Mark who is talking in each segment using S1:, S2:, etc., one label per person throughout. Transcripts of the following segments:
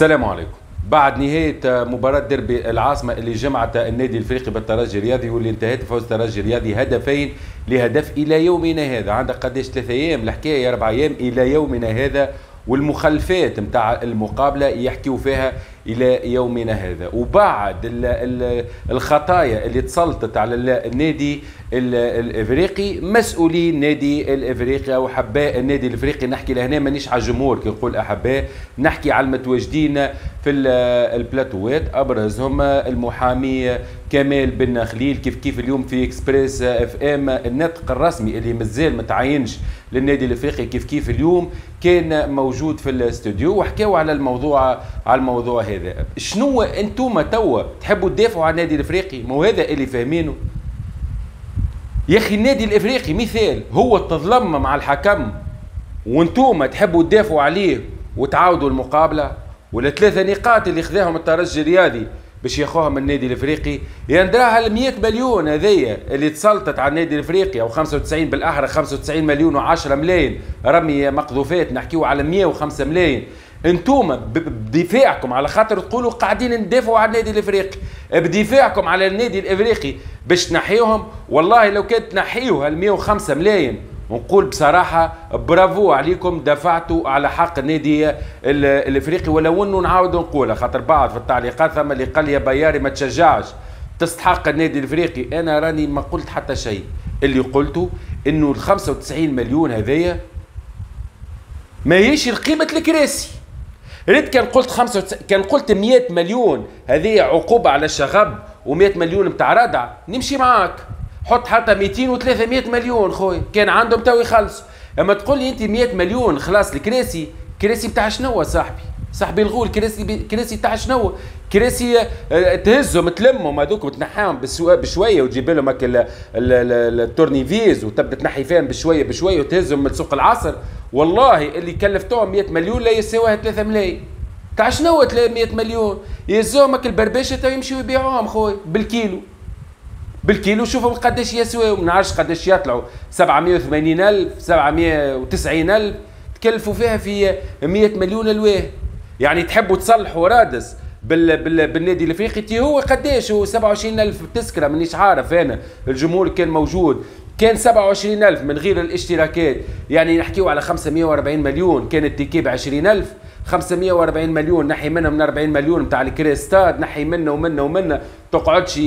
S1: السلام عليكم. بعد نهاية مباراة ديربي العاصمة اللي جمعت النادي الافريقي بالترجي الرياضي واللي انتهت فوز الترجي الرياضي هدفين لهدف إلى يومنا هذا. عندك قداش ثلاثة أيام؟ الحكاية أربع أيام إلى يومنا هذا. والمخلفات نتاع المقابلة يحكيوا فيها إلى يومنا هذا. وبعد الخطايا اللي تسلطت على النادي الإفريقي مسؤولين النادي الإفريقي أو أحباء النادي الإفريقي. نحكي لهنا مانيش على الجمهور كي نقول أحباء. نحكي على المتواجدين في البلاتوات أبرزهم المحامي كمال بن خليل. كيف كيف اليوم في إكسبريس إف إم. النطق الرسمي اللي مازال ما تعينش للنادي الإفريقي. كيف كيف اليوم كان موجود في الاستوديو. وحكاوا على الموضوع على الموضوع هذا. شنو أنتم توا تحبوا تدافعوا على النادي الإفريقي؟ مو هذا اللي فاهمينه. يا أخي النادي الإفريقي مثال هو تظلم مع الحكم وأنتم تحبوا تدافعوا عليه وتعاودوا المقابلة. ولا ثلاثة نقاط اللي خذاهم الترجي الرياضي باش ياخوها من النادي الإفريقي. يندراها ال 100 مليون هذيا اللي تسلطت على النادي الإفريقي أو 95 بالأحرى 95 مليون و10 ملايين. رمي مقذوفات نحكيو على 105 ملايين. انتوما بدفاعكم على خاطر تقولوا قاعدين ندافعوا على النادي الإفريقي. بدفاعكم على النادي الإفريقي باش تنحيوهم. والله لو كانت تنحيوا هال 105 ملايين ونقول بصراحة برافو عليكم دفعتوا على حق النادي الإفريقي. ولو انه نعاود نقولها خاطر بعض في التعليقات ثم اللي قال يا بياري ما تشجعش تستحق النادي الإفريقي. أنا راني ما قلت حتى شيء. اللي قلته إنه ال 95 مليون هذايا ما هيش قيمة الكراسي. ريت كان قلت 95 كان قلت 100 مليون. هذه عقوبة على الشغب و100 مليون نتاع ردع. نمشي معاك. حط حتى 200 و300 مليون خويا كان عندهم تو يخلصوا أما تقول لي أنت 100 مليون خلاص الكراسي. كراسي بتاع شنو صاحبي؟ صاحبي الغول كراسي كراسي تاع شنو كراسي آه، تهزهم تلمهم هذوك وتنحاهم بشوية وتجيب لهم هكا التورنيفيز وتبدأ تنحي فيهم بشويه بشوية وتهزهم من سوق العصر. والله اللي كلفتوهم 100 مليون لا يساويها 3 ملايين. تاع شنو 300 مليون؟ يهزوهم هكا البربشه يمشيو يبيعوهم خويا بالكيلو. بالكيلو شوفوا قداش يسواو ما نعرفش قداش يطلعوا. 780 ألف 790 ألف. تكلفوا فيها في 100 مليون الواه يعني تحبوا تصلحوا رادس بال بال بالنادي الافريقي هو قداش؟ هو 27000 تذكره مانيش عارف أنا. الجمهور كان موجود. كان 27000 من غير الاشتراكات. يعني نحكيو على 540 مليون كان التيكي ب 20000 540 مليون نحي منها من 40 مليون نتاع الكريستاد نحي منه ومنه ومنه تقعدش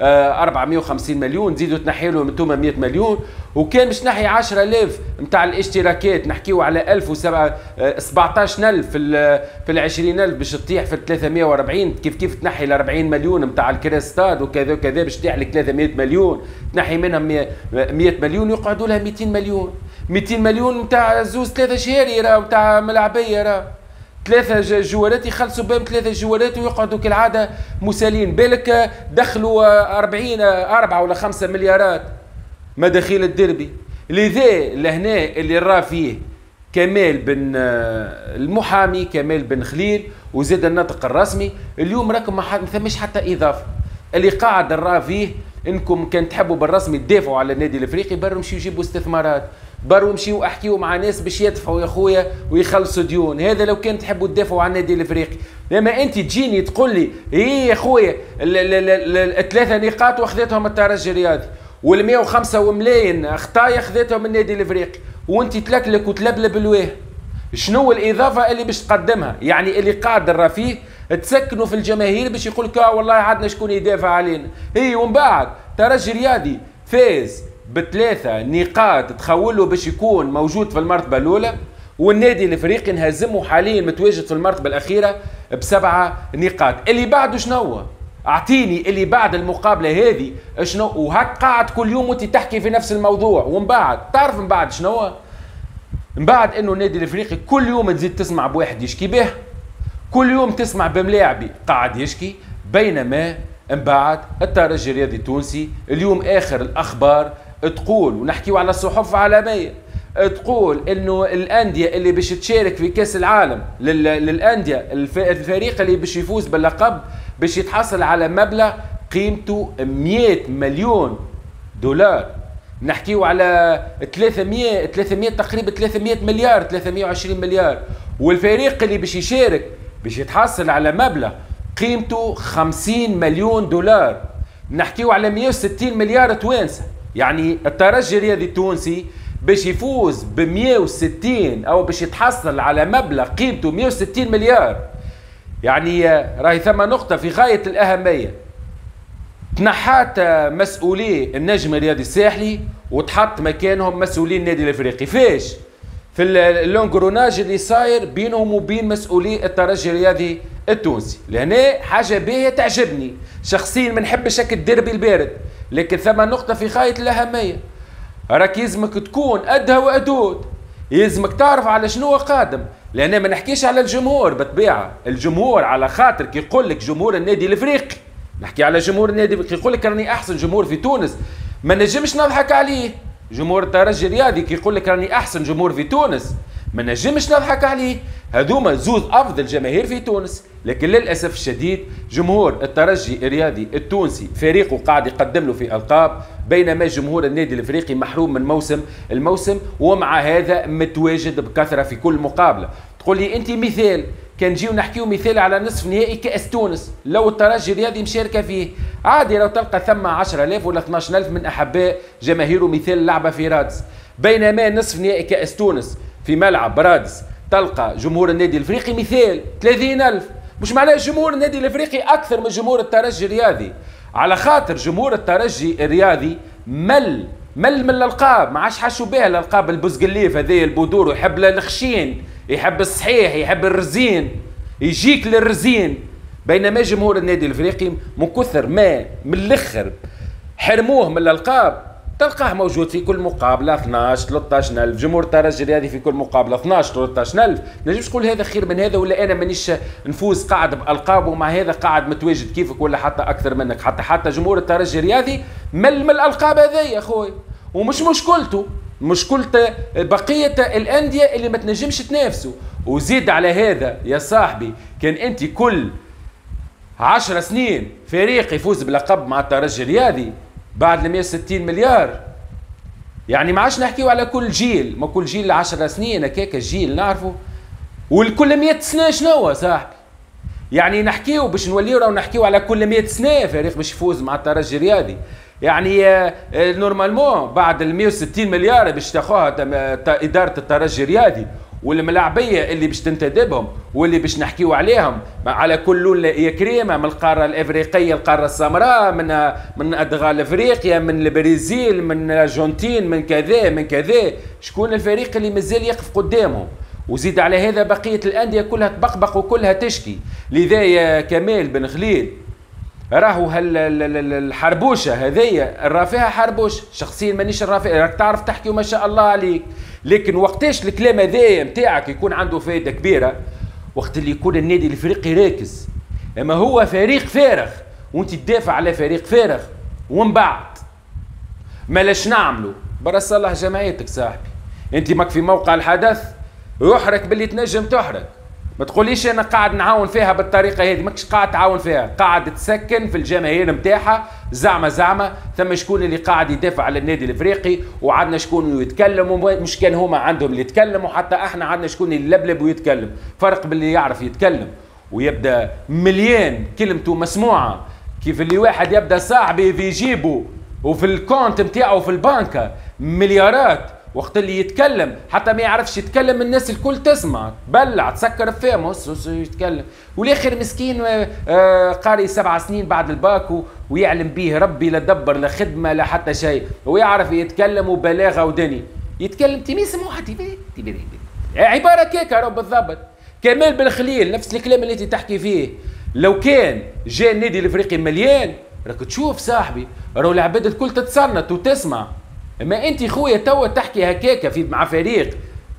S1: 450 آه، مليون زيدوا تنحي لهم أنتم 100 مليون. وكان باش نحي 10000 نتاع الاشتراكات نحكيو على 1000 و 17000 في في ال 20000 باش تطيح في 340 كيف كيف تنحي ال 40 مليون نتاع الكريستاد وكذا وكذا باش تطيح لك 300 مليون. تنحي منها 100 مليون يقعدوا لها 200 مليون. 200 مليون نتاع زوز ثلاثة شهري راه نتاع ملعبية راه ثلاثة جوالات يخلصوا بهم ثلاثة جوالات ويقعدوا كالعادة مسالين. بالك دخلوا 40 أربعة ولا خمسة مليارات مداخيل الدربي. لذا لهنا اللي راه فيه كمال بن المحامي كمال بن خليل وزاد النطق الرسمي. اليوم راكم ما ثماش حتى إضافة. اللي قاعد راه فيه إنكم كان تحبوا بالرسمي تدافعوا على النادي الإفريقي بروا مشيو يجيبوا استثمارات بروا مشيو احكيوا مع ناس باش يدفعوا يا خويا ويخلصوا ديون. هذا لو كان تحبوا تدافعوا على النادي الإفريقي. لما أنت تجيني تقول لي إيه يا خويا الثلاثة نقاط وأخذتهم الترجي الرياضي وال 105 ملايين اخطايا خذتهم النادي الإفريقي وأنت تلكلك وتلبلب الواه. شنو الإضافة اللي باش تقدمها؟ يعني اللي قادر فيه تسكنوا في الجماهير باش يقول لك آه والله عندنا شكون يدافع علينا. اي ومن بعد ترجي رياضي فاز بثلاثة نقاط تخولوا باش يكون موجود في المرتبة الأولى والنادي الإفريقي انهزمه حاليا متواجد في المرتبة الأخيرة بسبعة نقاط. اللي بعده شنو أعطيني اللي بعد المقابلة هذه شنو؟ وهك قاعد كل يوم وأنت تحكي في نفس الموضوع. ومن بعد تعرف من بعد شنو من بعد إنه النادي الإفريقي كل يوم تزيد تسمع بواحد يشكي به كل يوم تسمع بملاعبي قاعد يشكي بينما من بعد الترجي الرياضي التونسي اليوم آخر الأخبار تقول ونحكيو على الصحف العالمية تقول إنه الأندية اللي باش تشارك في كأس العالم للأندية الفريق اللي باش يفوز باللقب باش يتحصل على مبلغ قيمته 100 مليون دولار. نحكيو على 300 300 تقريبا 300 مليار 320 مليار. والفريق اللي باش يشارك باش يتحصل على مبلغ قيمته 50 مليون دولار. نحكيو على 160 مليار توانسة. يعني الترجي الرياضي التونسي باش يفوز ب 160 أو باش يتحصل على مبلغ قيمته 160 مليار. يعني راهي ثم نقطة في غاية الأهمية. تنحات مسؤولي النجم الرياضي الساحلي وتحط مكانهم مسؤولين النادي الإفريقي. فاش؟ في l'engrenage اللي صاير بينهم وبين مسؤولي الترجي الرياضي التونسي. لهنا حاجة باهية تعجبني. شخصيا ما نحبش هكا الديربي البارد لكن ثم نقطة في غايه الأهمية. راك يلزمك تكون قدها وقدود. يلزمك تعرف على شنو قادم. لأن ما نحكيش على الجمهور بطبيعه الجمهور على خاطر كي يقول لك جمهور النادي الإفريقي. نحكي على جمهور النادي كي يقول لك راني أحسن جمهور في تونس. ما نجمش نضحك عليه. جمهور الترجي الرياضي كي يقول لك راني أحسن جمهور في تونس. ما نجمش نضحك عليه. هذوما زوز أفضل جماهير في تونس. لكن للأسف الشديد جمهور الترجي الرياضي التونسي فريقه قاعد يقدم له في ألقاب بينما جمهور النادي الإفريقي محروم من موسم الموسم ومع هذا متواجد بكثرة في كل مقابلة. تقول لي أنت مثال كان نجيو نحكيو مثال على نصف نهائي كأس تونس. لو الترجي الرياضي مشاركه فيه عادي لو تلقى ثم 10000 ولا 12000 من أحباء جماهيره مثال اللعبه في رادس. بينما نصف نهائي كأس تونس في ملعب رادس تلقى جمهور النادي الإفريقي مثال 30000 مش معناه جمهور النادي الإفريقي أكثر من جمهور الترجي الرياضي. على خاطر جمهور الترجي الرياضي مل مل من الألقاب ما عادش حشوا بها الألقاب البوزقليف هذايا البودور ويحب الخشين يحب الصحيح يحب الرزين يجيك للرزين. بينما جمهور النادي الإفريقي من كثر ما من الأخر حرموه من الألقاب. تلقاه موجود في كل مقابلة 12 13 الف جمهور الترجي الرياضي في كل مقابلة 12 13 الف نجمش تقول هذا خير من هذا ولا أنا مانيش نفوز قاعد بألقاب ومع هذا قاعد متواجد كيفك ولا حتى أكثر منك؟ حتى حتى جمهور الترجي الرياضي مل من الألقاب هذيا أخوي. ومش مشكلته. مشكلة بقية الأندية اللي ما تنجمش تنافسوا. وزيد على هذا يا صاحبي كان أنت كل عشر سنين فريق يفوز بلقب مع الترجي الرياضي بعد ال 160 مليار. يعني ما عادش نحكيو على كل جيل ما كل جيل 10 سنين هكاك جيل نعرفه والكل 100 سنة شنو صاحبي؟ يعني نحكيو باش نوليو راهو نحكيو على كل 100 سنة فريق باش يفوز مع الترجي الرياضي. يعني آه، آه، normalement بعد ال 160 مليار باش تاخوها إدارة الترجي الرياضي. والملاعبية اللي باش تنتدبهم واللي باش نحكيو عليهم. على كل يا كريمة من القارة الإفريقية القاره السمراء من من أدغال إفريقيا من البرازيل من الأرجنتين من كذا من كذا. شكون الفريق اللي مازال يقف قدامهم؟ وزيد على هذا بقية الأندية كلها تبقبق وكلها تشكي. لذا يا كمال بن خليل راهو الحربوشة هذيا راه حربوش. شخصيا مانيش رافع راك تعرف تحكي وما شاء الله عليك. لكن وقتاش الكلام هذايا نتاعك يكون عنده فائده كبيرة؟ وقت اللي يكون النادي الافريقي راكز أما هو فريق فارغ وانت تدافع على فريق فارغ ومن بعد. ما لاش نعملوا برا صلح جمعيتك صاحبي. أنت ماك في موقع الحدث؟ يحرك باللي تنجم تحرك. ما تقوليش أنا قاعد نعاون فيها بالطريقة هذه ماكش قاعد تعاون فيها. قاعد تسكن في الجماهير نتاعها زعما زعما. ثم شكون اللي قاعد يدافع على النادي الإفريقي؟ وعندنا شكون يتكلم مش كان هما عندهم اللي يتكلموا حتى إحنا عندنا شكون اللي يلبلب ويتكلم. فرق باللي يعرف يتكلم. ويبدأ مليان كلمته مسموعة. كيف اللي واحد يبدأ صاحبي في جيبه وفي ال compte نتاعو في البانكة. مليارات. وقت اللي يتكلم حتى ما يعرفش يتكلم الناس الكل تسمع. بلع سكر فمه يتكلم. والآخر مسكين آه، قاري سبع سنين بعد الباكو ويعلم به ربي لا دبر لا خدمة لا حتى شيء. ويعرف يتكلم وبلاغة ودني. يتكلم تيمي سموحه تيبي تيبي عبارة كيكة بالضبط كمال بالخليل نفس الكلام اللي انت تحكي فيه. لو كان جاء النادي الافريقي مليان راك تشوف صاحبي راهو العباد الكل تتصنت وتسمع. اما انت خويا توا تحكي هكاكا في مع فريق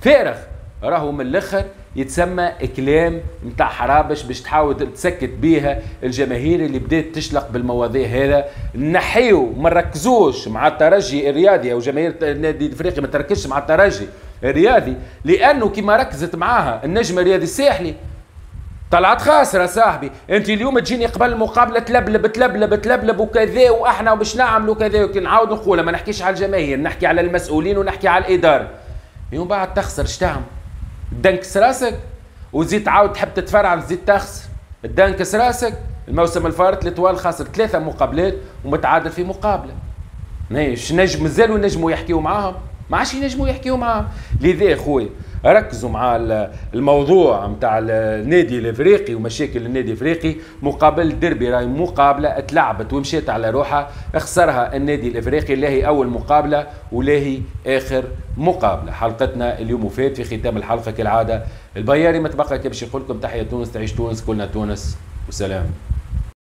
S1: فارغ. راهو من الآخر يتسمى كلام نتاع حرابش باش تحاول تسكت بيها الجماهير اللي بدات تشلق بالمواضيع هذا. نحيو ما نركزوش مع الترجي الرياضي أو جماهير النادي الإفريقي ما تركزش مع الترجي الرياضي لأنه كما ركزت معاها النجم الرياضي الساحلي. طلعت خاسرة صاحبي. انت اليوم تجيني قبل المقابله تلبلب تلبلب تلبلب وكذا وأحنا وباش نعملوا كذا نعاود نقول ما نحكيش على الجماهير نحكي على المسؤولين ونحكي على الإدارة. يوم بعد تخسر اش تعمل دنكس راسك. وزيد تعاود تحب تتفرع تزيد تخسر. تدانكس راسك. الموسم الفارط لطوال خاسر ثلاثة مقابلات ومتعادل في مقابلة. ماهيش نجم مازالوا نجموا يحكيوا معاهم. ما عادش ينجموا يحكيوا معاهم. لذا خويا ركزوا مع الموضوع نتاع النادي الافريقي ومشاكل النادي الافريقي مقابل ديربي راهي مقابلة تلعبت ومشيت على روحها خسرها النادي الافريقي لا هي اول مقابلة ولا هي اخر مقابلة. حلقتنا اليوم وفات في ختام الحلقة كالعادة. البياري ما تبقى باش يقول لكم تحية تونس تعيش تونس كلنا تونس وسلام.